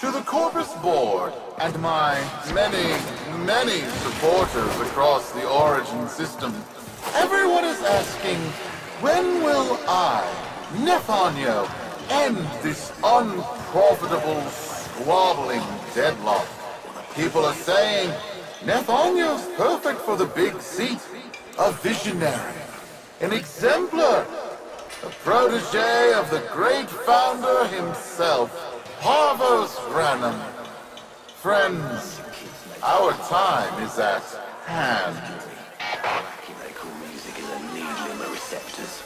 To the Corpus Board and my many, many supporters across the Origin system, everyone is asking, when will I, Nef Anyo, end this unprofitable squabbling deadlock? People are saying, Nef Anyo's perfect for the big seat, a visionary, an exemplar a protege of the great founder himself, Parvos Granum. Friends, our time is at hand. Molecular music is a needle in the receptors.